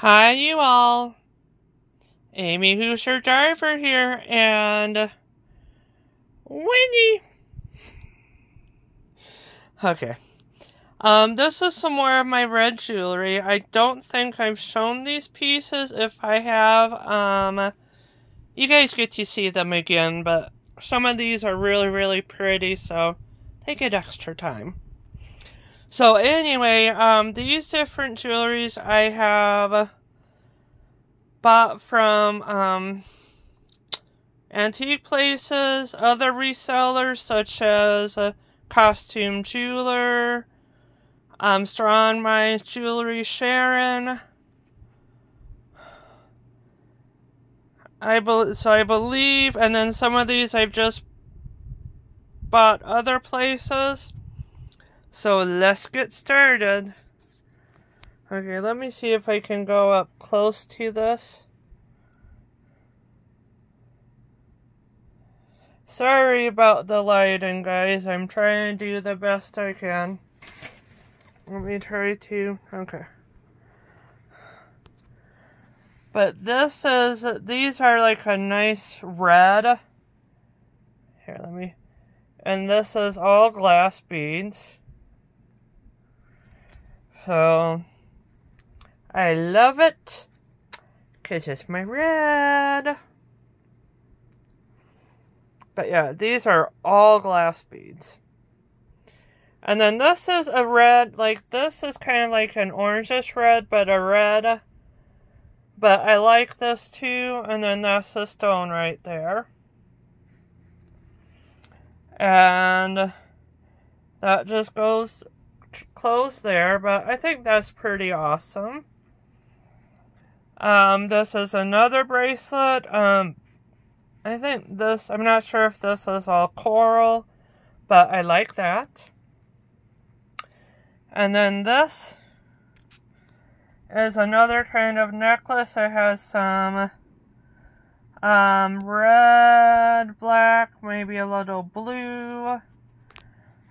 Hi, you all. Amy Hoosier Diver here, and Winnie. Okay. Um, this is some more of my red jewelry. I don't think I've shown these pieces. If I have, um, you guys get to see them again, but some of these are really, really pretty, so they get extra time. So anyway, um, these different jewelries I have bought from, um, antique places, other resellers such as a Costume Jeweler, um, Strong Minds Jewelry Sharon. I be- so I believe, and then some of these I've just bought other places. So let's get started. Okay, let me see if I can go up close to this. Sorry about the lighting, guys. I'm trying to do the best I can. Let me try to. Okay. But this is. These are like a nice red. Here, let me. And this is all glass beads. So. I love it. Because it's my red. But yeah, these are all glass beads. And then this is a red, like this is kind of like an orangish red, but a red. But I like this too, and then that's the stone right there. And that just goes close there, but I think that's pretty awesome. Um, this is another bracelet. Um, I think this, I'm not sure if this is all coral, but I like that. And then this is another kind of necklace. It has some um, red, black, maybe a little blue.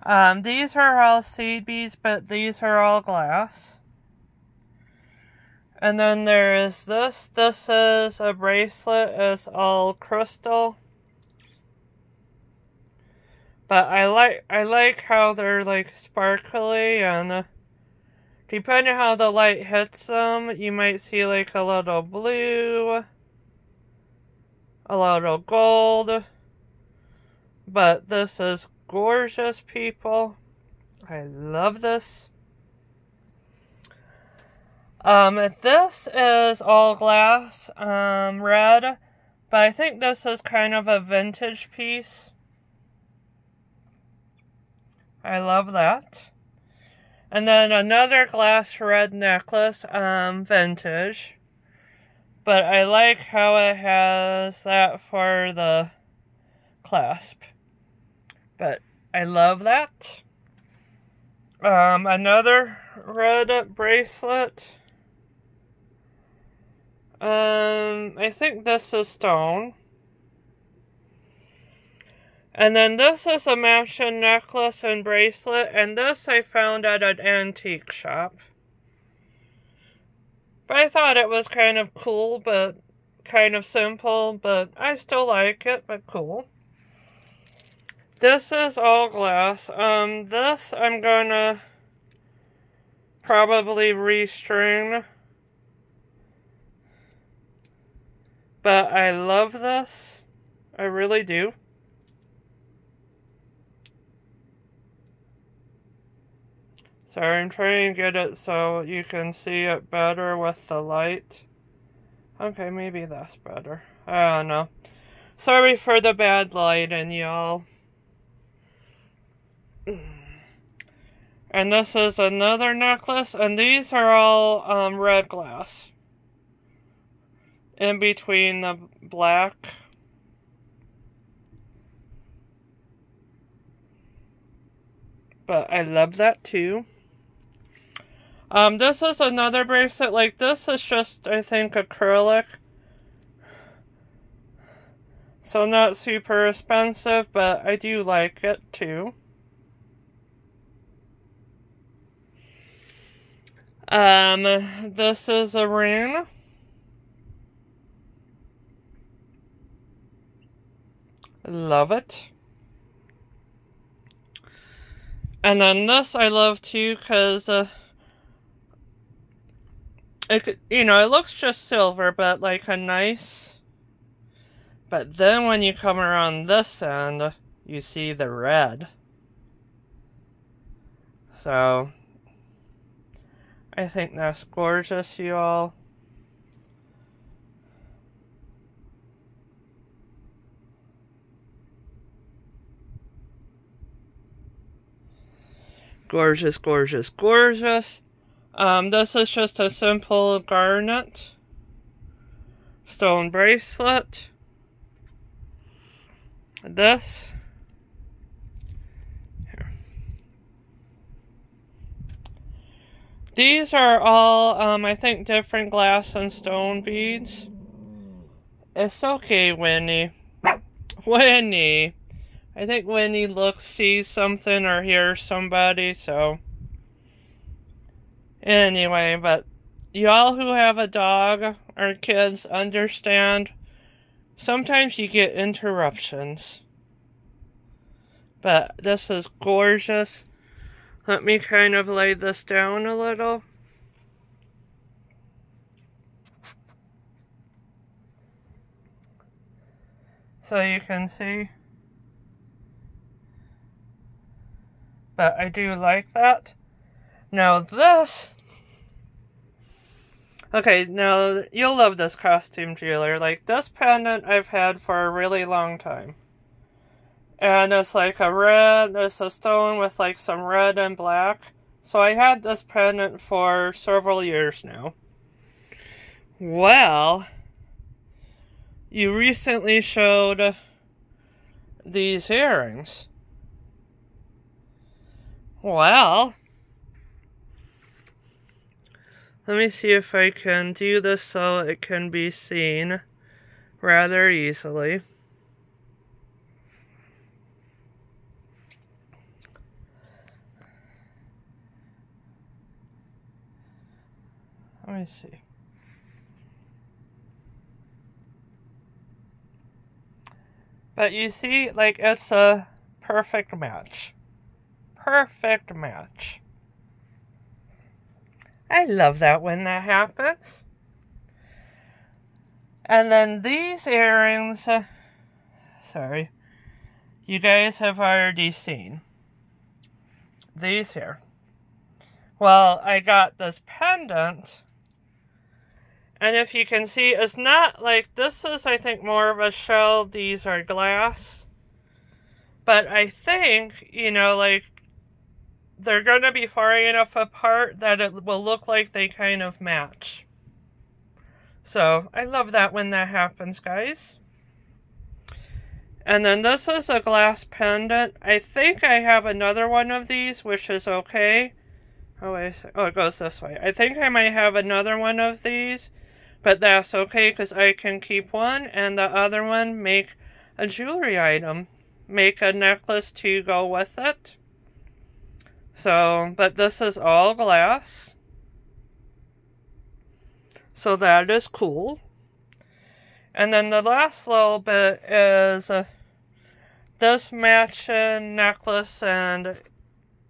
Um, these are all seed beads, but these are all glass. And then there is this. This is a bracelet. It's all crystal. But I like I like how they're like sparkly and uh, depending how the light hits them, you might see like a little blue, a little gold. But this is gorgeous, people. I love this. Um, this is all glass, um, red, but I think this is kind of a vintage piece. I love that. And then another glass red necklace, um, vintage. But I like how it has that for the clasp. But I love that. Um, another red bracelet. Um, I think this is stone. And then this is a matching necklace and bracelet, and this I found at an antique shop. But I thought it was kind of cool, but kind of simple, but I still like it, but cool. This is all glass. Um, this I'm gonna probably restring. But I love this. I really do. Sorry, I'm trying to get it so you can see it better with the light. Okay, maybe that's better. I don't know. Sorry for the bad lighting, y'all. And this is another necklace, and these are all um, red glass in between the black. But I love that too. Um, this is another bracelet. Like, this is just, I think, acrylic. So not super expensive, but I do like it too. Um, this is a ring. Love it. And then this I love too because, uh, it, you know, it looks just silver, but like a nice. But then when you come around this end, you see the red. So, I think that's gorgeous, you all. Gorgeous, gorgeous, gorgeous. Um, this is just a simple garnet stone bracelet. This. Here. These are all, um, I think, different glass and stone beads. It's okay, Winnie. Winnie. I think Winnie looks, sees something or hears somebody, so. Anyway, but y'all who have a dog or kids understand sometimes you get interruptions. But this is gorgeous. Let me kind of lay this down a little. So you can see. but I do like that. Now this... Okay, now you'll love this costume jeweler. Like, this pendant I've had for a really long time. And it's like a red, it's a stone with like some red and black. So I had this pendant for several years now. Well, you recently showed these earrings. Well, let me see if I can do this so it can be seen rather easily. Let me see. But you see, like, it's a perfect match perfect match. I love that when that happens. And then these earrings, uh, sorry, you guys have already seen. These here. Well, I got this pendant. And if you can see, it's not like, this is, I think, more of a shell. These are glass. But I think, you know, like, they're going to be far enough apart that it will look like they kind of match. So, I love that when that happens, guys. And then this is a glass pendant. I think I have another one of these, which is okay. Oh, wait. Oh, it goes this way. I think I might have another one of these, but that's okay because I can keep one and the other one make a jewelry item. Make a necklace to go with it. So, but this is all glass. So that is cool. And then the last little bit is uh, this matching necklace and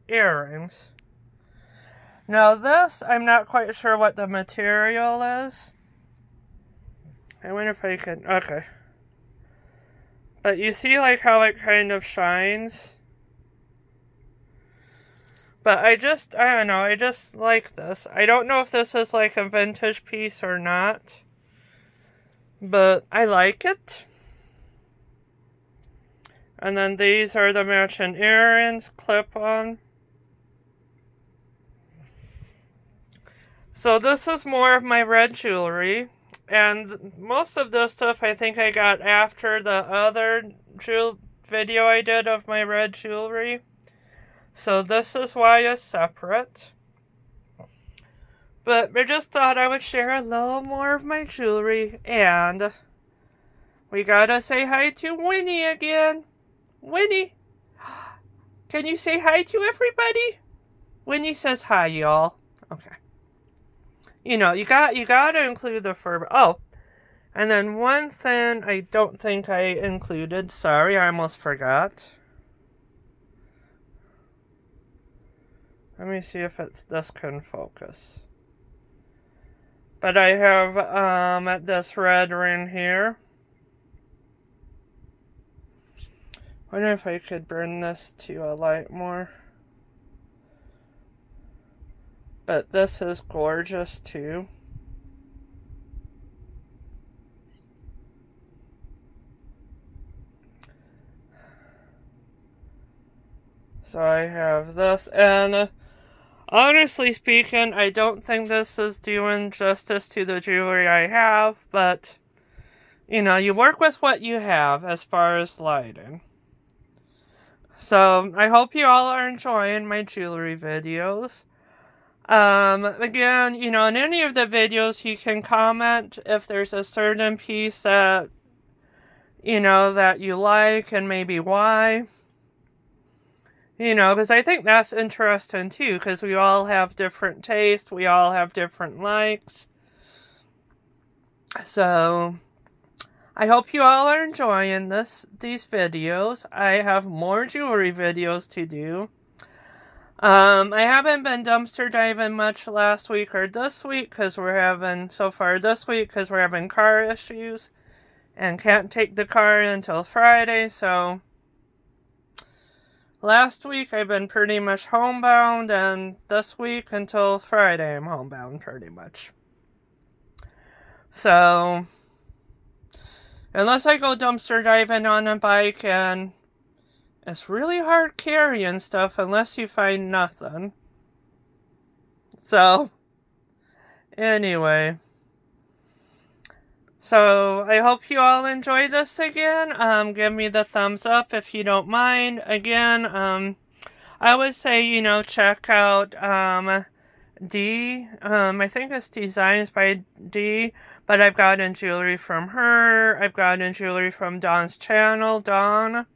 earrings. Now this, I'm not quite sure what the material is. I wonder if I can, okay. But you see like how it kind of shines? But I just, I don't know, I just like this. I don't know if this is like a vintage piece or not. But I like it. And then these are the matching earrings, clip on. So this is more of my red jewelry. And most of this stuff I think I got after the other jewel video I did of my red jewelry. So this is why it's separate. But I just thought I would share a little more of my jewelry. And we gotta say hi to Winnie again. Winnie, can you say hi to everybody? Winnie says hi, y'all. You know, you got you got to include the fur. Oh, and then one thing I don't think I included. Sorry, I almost forgot. Let me see if it's this can focus. But I have um this red ring here. Wonder if I could burn this to a light more. But this is gorgeous too. So I have this, and honestly speaking, I don't think this is doing justice to the jewelry I have, but you know, you work with what you have as far as lighting. So, I hope you all are enjoying my jewelry videos. Um, again, you know, in any of the videos, you can comment if there's a certain piece that, you know, that you like and maybe why. You know, because I think that's interesting too, because we all have different tastes, we all have different likes. So, I hope you all are enjoying this these videos. I have more jewelry videos to do. Um, I haven't been dumpster diving much last week or this week because we're having, so far this week, because we're having car issues and can't take the car until Friday, so last week I've been pretty much homebound and this week until Friday I'm homebound pretty much. So, Unless I go dumpster diving on a bike and it's really hard carrying stuff unless you find nothing. So, anyway. So, I hope you all enjoy this again. Um, give me the thumbs up if you don't mind. Again, um, I would say, you know, check out, um, D. Um, I think it's Designs by D. But I've gotten jewelry from her. I've gotten jewelry from Dawn's channel, Dawn.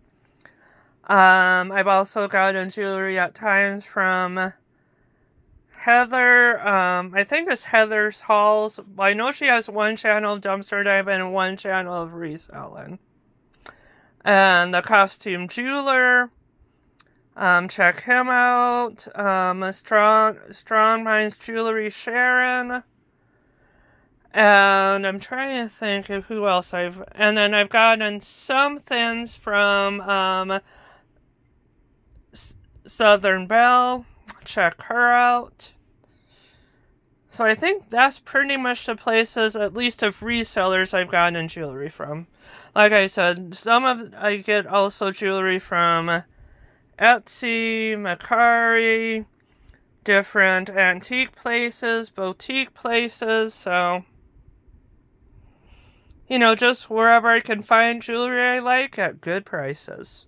Um, I've also gotten jewelry at times from Heather. Um, I think it's Heather's Halls. I know she has one channel of dumpster diving and one channel of reselling. And the costume jeweler. Um, check him out. Um, Strong Strong Minds Jewelry Sharon. And I'm trying to think of who else I've. And then I've gotten some things from um, Southern Belle. Check her out. So I think that's pretty much the places, at least of resellers, I've gotten jewelry from. Like I said, some of I get also jewelry from Etsy, Mercari, different antique places, boutique places, so you know, just wherever I can find jewelry I like at good prices.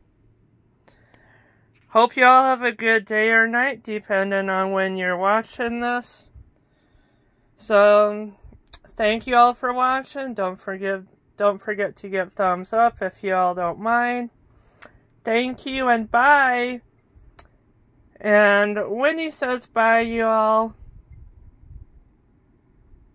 Hope you all have a good day or night, depending on when you're watching this. So, thank you all for watching. Don't forget, don't forget to give thumbs up if you all don't mind. Thank you and bye. And Winnie says bye, you all.